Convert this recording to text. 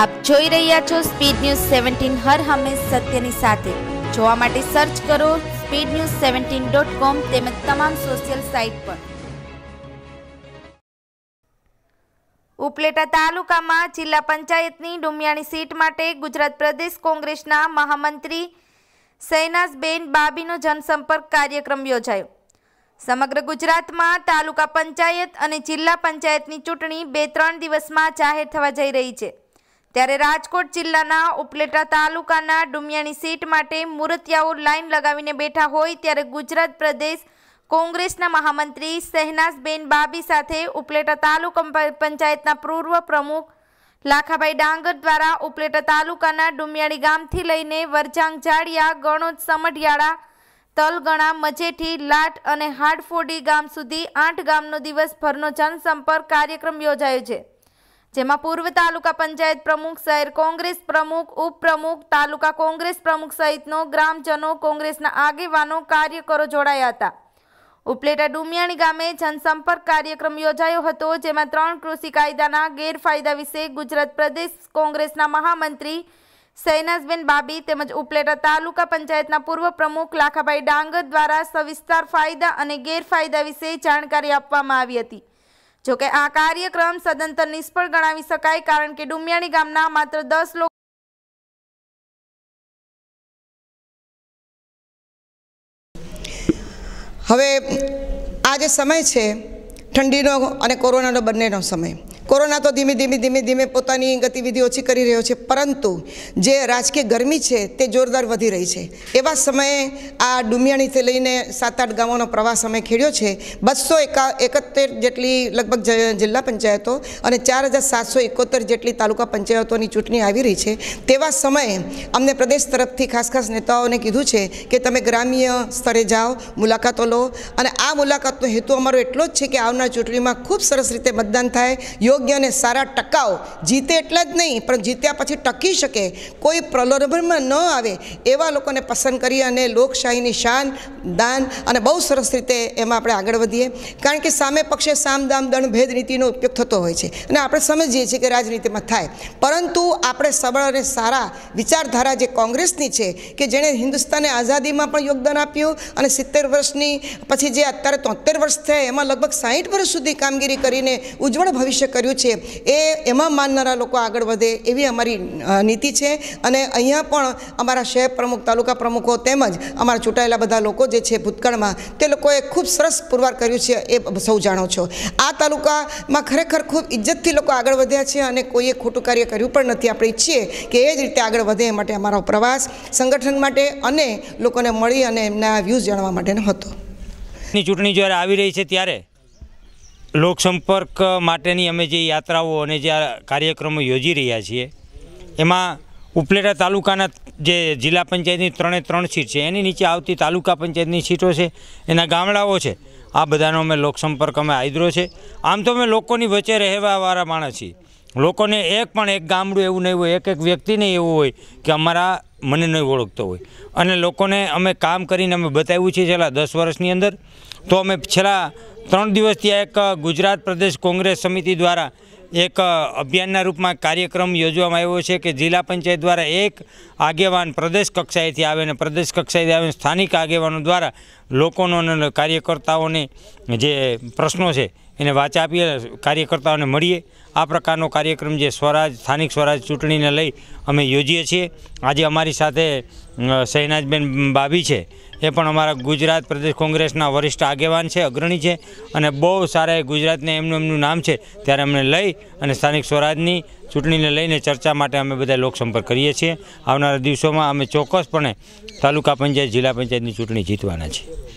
આપ જોઈ રહ્યા છો સ્પીડ ન્યૂઝ સેવન્ટીન હર હંમેશ સત્યની સાથે. જોવા માટે સર્ચ કરો speed news seventeen dot com તેમજ તમામ સોશિયલ સાઇટ પર. ઉપલેટા તાલુકામાં જિલ્લા પંચાયતની ડુમિયાણી સીટ માટે ગુજરાત પ્રદેશ કોંગ્રેસના મહામંત્રી સૈનાસબેન બાબીનો જનસંપર્ક કાર્યક્રમ યોજાયો. સમગ્ર ગુજરાતમાં તાલુકા પંચાયત અને જિલ્લા પંચાયતની ચૂંટણી બે ત્રણ દિવસમાં જાહેર થવા જઈ રહી છે. ત્યારે રાજકોટ જિલ્લાના ઉપલેટા તાલુકાના ડુમિયાણી સીટ માટે મૂર્તિયાઓ લાઇન લગાવીને બેઠા હોય ત્યારે ગુજરાત પ્રદેશ કોંગ્રેસના મહામંત્રી શહેનાઝબેન બાબી સાથે ઉપલેટા તાલુકા પંચાયતના પૂર્વ પ્રમુખ લાખાભાઈ ડાંગર દ્વારા ઉપલેટા તાલુકાના ડુમિયાળી ગામથી લઈને વરજાંગ જાડિયા ગણોદ સમઢિયાળા, તલગણા, મજેઠી, લાટ અને હાડફોડી ગામ સુધી આઠ ગામનો દિવસભરનો જનસંપર્ક કાર્યક્રમ યોજાયો છે. જેમાં પૂર્વ તાલુકા પંચાયત પ્રમુખ શહેર કોંગ્રેસ પ્રમુખ ઉપપ્રમુખ તાલુકા કોંગ્રેસ પ્રમુખ સહિતનો ગ્રામજનો કોંગ્રેસના આગેવાનો કાર્યકરો જોડાયા હતા. ઉપલેટા ડુમિયાણી ગામે જનસંપર્ક કાર્યક્રમ યોજાયો હતો, જેમાં ત્રણ કૃષિ કાયદાના ગેરફાયદા વિશે ગુજરાત પ્રદેશ કોંગ્રેસના મહામંત્રી સૈનાઝબેન બાબી તેમજ ઉપલેટા તાલુકા પંચાયતના પૂર્વ પ્રમુખ લાખાભાઈ ડાંગર દ્વારા સવિસ્તાર ફાયદા અને ગેરફાયદા વિશે જાણકારી આપવામાં આવી હતી. જોકે આ કાર્યક્રમ સદંતર નિષ્ફળ ગણાવી શકાય કારણ કે ડુમિયાણી ગામના માત્ર દસ લોકો હવે આ જે સમય છે, ઠંડીનો અને કોરોનાનો બંનેનો સમય કોરોના તો ધીમે ધીમે ધીમે ધીમે પોતાની ગતિવિધિ ઓછી કરી રહ્યો છે, પરંતુ જે રાજકીય ગરમી છે તે જોરદાર વધી રહી છે. એવા સમયે આ ડુમિયાણીથી લઈને સાત આઠ ગામોનો પ્રવાસ અમે ખેડ્યો છે. બસો એકા, એકતેર જેટલી લગભગ જિલ્લા પંચાયતો અને ચાર હજાર સાતસો એકોતેર જેટલી તાલુકા પંચાયતોની ચૂંટણી આવી રહી છે. તેવા સમયે અમને પ્રદેશ તરફથી ખાસ ખાસ નેતાઓને કીધું છે કે તમે ગ્રામ્ય સ્તરે જાઓ, મુલાકાતો લો અને આ મુલાકાતનો હેતુ અમારો એટલો જ છે કે આવનાર ચૂંટણીમાં ખૂબ સરસ રીતે મતદાન થાય યોગ્ય અને સારા ટકાઉ જીતે એટલા જ નહીં, પણ જીત્યા પછી ટકી શકે. કોઈ પ્રલોભનમાં ન આવે એવા લોકોને પસંદ કરી અને લોકશાહીની શાન, દાન અને બહુ સરસ રીતે એમાં આપણે આગળ વધીએ. કારણ કે સામે પક્ષે સામ, દામ, દણ, ભેદ નીતિનો ઉપયોગ થતો હોય છે અને આપણે સમજીએ છીએ કે રાજનીતિમાં થાય. પરંતુ આપણે સબળ અને સારા વિચારધારા જે કોંગ્રેસની છે કે જેણે હિન્દુસ્તાને આઝાદીમાં પણ યોગદાન આપ્યું અને સિત્તેર વર્ષની પછી જે અત્યારે તોતેર વર્ષ થયા, એમાં લગભગ સાહીઠ વર્ષ સુધી કામગીરી કરીને ઉજ્જવળ ભવિષ્ય કર્યું છે. એ એમાં માનનારા લોકો આગળ વધે એવી અમારી નીતિ છે. અને અહીંયા પણ અમારા શહેર પ્રમુખ, તાલુકા પ્રમુખો તેમજ અમારા ચૂંટાયેલા બધા લોકો જે છે ભૂતકાળમાં, તે લોકોએ ખૂબ સરસ પુરવાર કર્યું છે એ સૌ જાણો છો. આ તાલુકામાં ખરેખર ખૂબ ઇજ્જતથી લોકો આગળ વધ્યા છે અને કોઈએ ખોટું કાર્ય કર્યું પણ નથી. આપણે ઈચ્છીએ કે એ જ રીતે આગળ વધે એ માટે અમારો પ્રવાસ, સંગઠન માટે અને લોકોને મળી અને એમના વ્યૂઝ જાણવા માટેનો હતો. ચૂંટણી જ્યારે આવી રહી છે ત્યારે? લોકસંપર્ક માટેની અમે જે યાત્રાઓ અને જે કાર્યક્રમો યોજી રહ્યા છીએ, એમાં ઉપલેટા તાલુકાના જે જિલ્લા પંચાયતની ત્રણે ત્રણ સીટ છે, એની નીચે આવતી તાલુકા પંચાયતની સીટો છે, એના ગામડાઓ છે, આ બધાનો અમે લોકસંપર્ક અમે આદરો છે. આમ તો અમે લોકોની વચ્ચે રહેવાવાળા માણસ છીએ. લોકોને એક પણ એક ગામડું એવું નહીં હોય, એક એક વ્યક્તિ નહીં એવું હોય કે અમારા મને નહીં ઓળખતો હોય. અને લોકોને અમે કામ કરીને અમે બતાવ્યું છે, છેલ્લા દસ વર્ષની અંદર. તો અમે છેલ્લા ત્રણ દિવસથી આ એક ગુજરાત પ્રદેશ કોંગ્રેસ સમિતિ દ્વારા એક અભિયાનના રૂપમાં કાર્યક્રમ યોજવામાં આવ્યો છે કે જિલ્લા પંચાયત દ્વારા એક આગેવાન પ્રદેશ કક્ષાએથી આવે અને પ્રદેશ કક્ષાએથી આવે સ્થાનિક આગેવાનો દ્વારા લોકોનો કાર્યકર્તાઓને જે પ્રશ્નો છે એને વાચા આપીએ, કાર્યકર્તાઓને મળીએ. આ પ્રકારનો કાર્યક્રમ જે સ્વરાજ, સ્થાનિક સ્વરાજ ચૂંટણીને લઈ અમે યોજીએ છીએ. આજે અમારી સાથે શહેનાજબેન બાબી છે. એ પણ અમારા ગુજરાત પ્રદેશ કોંગ્રેસના વરિષ્ઠ આગેવાન છે, અગ્રણી છે અને બહુ સારા એ ગુજરાતને એમનું એમનું નામ છે. ત્યારે અમને લઈ અને સ્થાનિક સ્વરાજની ચૂંટણીને લઈને ચર્ચા માટે અમે બધા લોકસંપર્ક કરીએ છીએ. આવનારા દિવસોમાં અમે ચોક્કસપણે તાલુકા પંચાયત, જિલ્લા પંચાયતની ચૂંટણી જીતવાના છીએ.